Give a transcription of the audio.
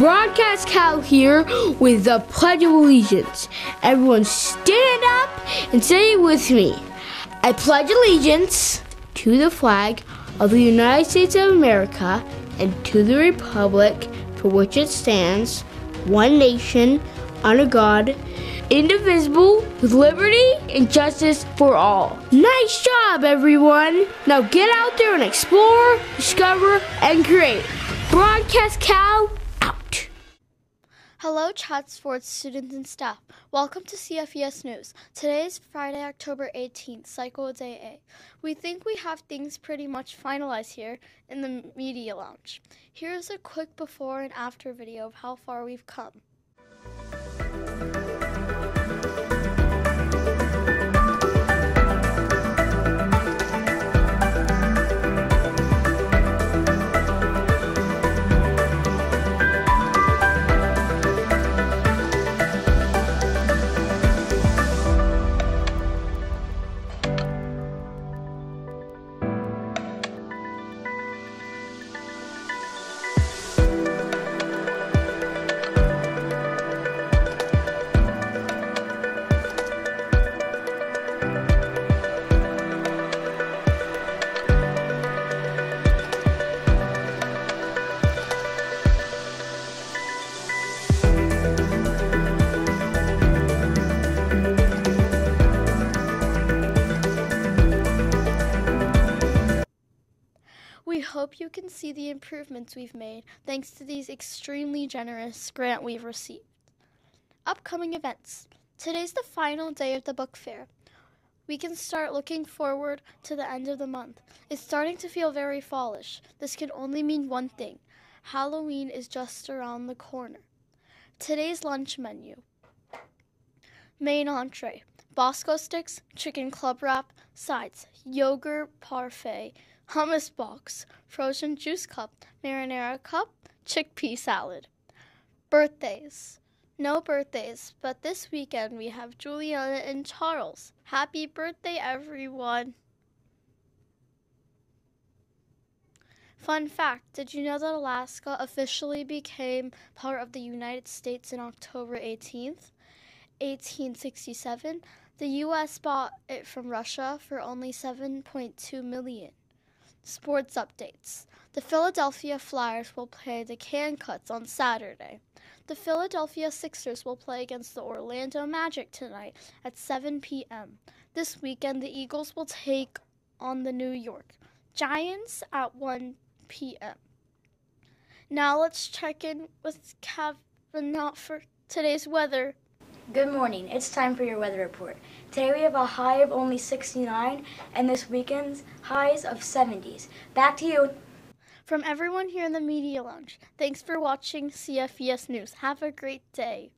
Cal here with the Pledge of Allegiance. Everyone stand up and say it with me. I pledge allegiance to the flag of the United States of America and to the republic for which it stands, one nation, under God, indivisible, with liberty and justice for all. Nice job, everyone! Now get out there and explore, discover, and create. Broadcast out. Hello, Chat Sports students and staff. Welcome to CFES News. Today is Friday, October 18th, Cycle Day A. We think we have things pretty much finalized here in the Media Lounge. Here's a quick before and after video of how far we've come. Hope you can see the improvements we've made thanks to these extremely generous grant we've received. Upcoming events. Today's the final day of the book fair. We can start looking forward to the end of the month. It's starting to feel very fallish. This can only mean one thing. Halloween is just around the corner. Today's lunch menu. Main entree. Bosco sticks, chicken club wrap, sides, yogurt parfait, hummus box, frozen juice cup, marinara cup, chickpea salad. Birthdays. No birthdays, but this weekend we have Juliana and Charles. Happy birthday, everyone! Fun fact Did you know that Alaska officially became part of the United States in October 18th, 1867? The U.S. bought it from Russia for only 7.2 million. Sports updates. The Philadelphia Flyers will play the Canucks on Saturday. The Philadelphia Sixers will play against the Orlando Magic tonight at 7 p.m. This weekend, the Eagles will take on the New York Giants at 1 p.m. Now let's check in with Kavanaugh for today's weather. Good morning. It's time for your weather report. Today we have a high of only 69 and this weekend's highs of 70s. Back to you. From everyone here in the Media Lounge, thanks for watching CFES News. Have a great day.